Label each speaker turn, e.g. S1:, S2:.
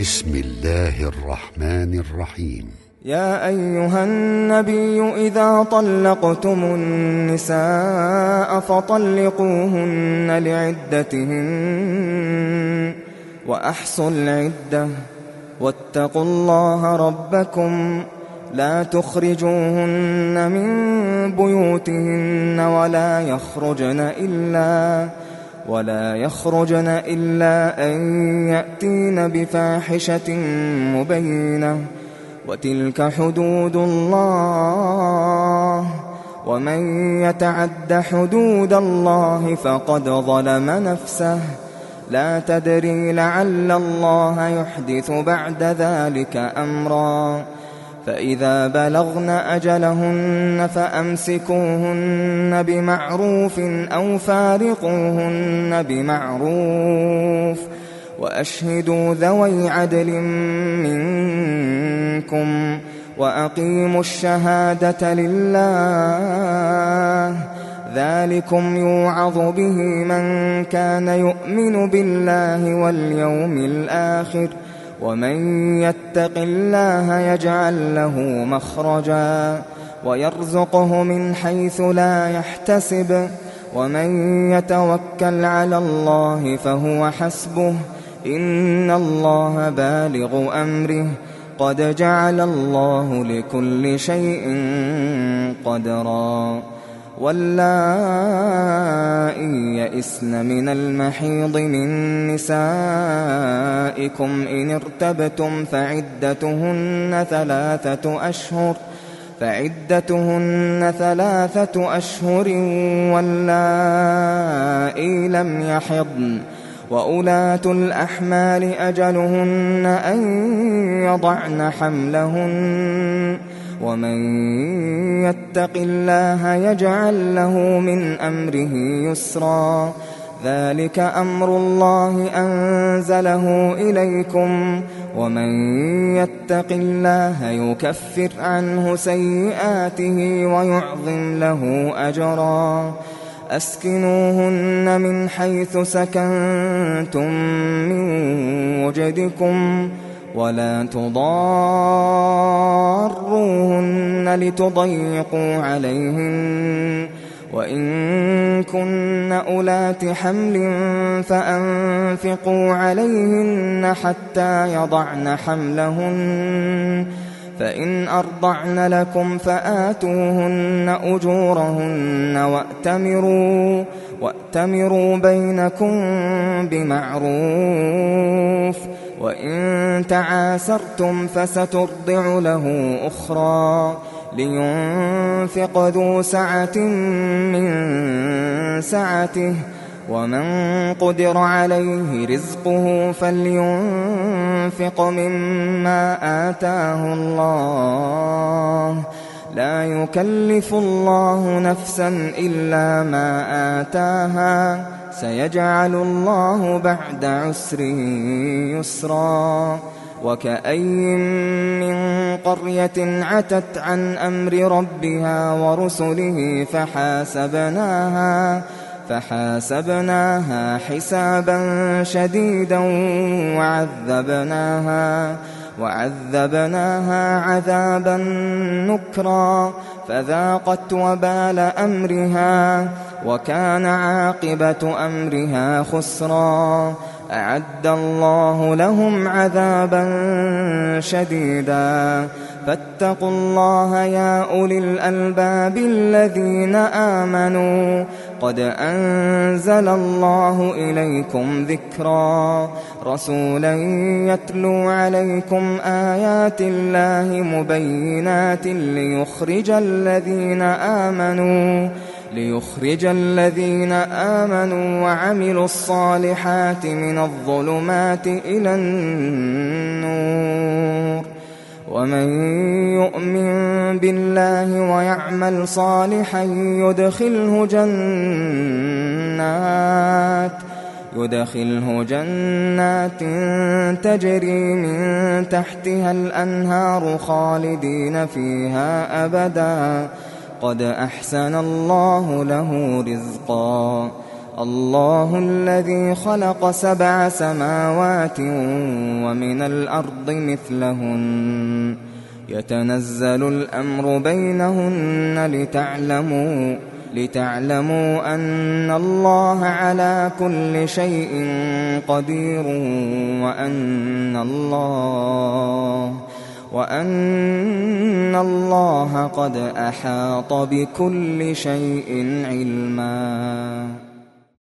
S1: بسم الله الرحمن الرحيم يا أيها النبي إذا طلقتم النساء فطلقوهن لعدتهن وأحصوا العدة واتقوا الله ربكم لا تخرجوهن من بيوتهن ولا يخرجن إلا ولا يخرجن إلا أن يأتين بفاحشة مبينة وتلك حدود الله ومن يتعد حدود الله فقد ظلم نفسه لا تدري لعل الله يحدث بعد ذلك أمرًا فإذا بلغن أجلهن فأمسكوهن بمعروف أو فارقوهن بمعروف وأشهدوا ذوي عدل منكم وأقيموا الشهادة لله ذلكم يوعظ به من كان يؤمن بالله واليوم الآخر ۖ ومن يتق الله يجعل له مخرجا ويرزقه من حيث لا يحتسب ومن يتوكل على الله فهو حسبه ان الله بالغ امره قد جعل الله لكل شيء قدرا واللائي يئسن من المحيض من نسائكم إن ارتبتم فعدتهن ثلاثة أشهر فعدتهن ثلاثة أشهر واللائي لم يحضن وأولاة الأحمال أجلهن أن يضعن حملهن ومن يتق الله يجعل له من امره يسرا ذلك امر الله انزله اليكم ومن يتق الله يكفر عنه سيئاته ويعظم له اجرا اسكنوهن من حيث سكنتم من وجدكم ولا تضار كن أولات حمل فأنفقوا عليهن حتى يضعن حملهن فإن أرضعن لكم فآتوهن أجورهن وأتمروا وأتمروا بينكم بمعروف وإن تعاسرتم فسترضع له أخرى لينفق ذو سعة من سعته ومن قدر عليه رزقه فلينفق مما آتاه الله ۖ لا يكلف الله نفسا إلا ما آتاها سيجعل الله بعد عسر يسرا وكأين من قرية عتت عن أمر ربها ورسله فحاسبناها فحاسبناها حسابا شديدا وعذبناها وعذبناها عذابا نكرا فذاقت وبال امرها وكان عاقبه امرها خسرا اعد الله لهم عذابا شديدا فاتقوا الله يا اولي الالباب الذين امنوا قد أنزل الله إليكم ذكرا رسولا يتلو عليكم آيات الله مبينات ليخرج الذين آمنوا ليخرج الذين آمنوا وعملوا الصالحات من الظلمات إلى النور ومن يؤمن بالله ويعمل صالحا يدخله جنات يدخله جنات تجري من تحتها الأنهار خالدين فيها أبدا قد أحسن الله له رزقا الله الذي خلق سبع سماوات ومن الأرض مثلهن يتنزل الأمر بينهن لتعلموا لتعلموا أن الله على كل شيء قدير وأن الله وأن الله قد أحاط بكل شيء علمًا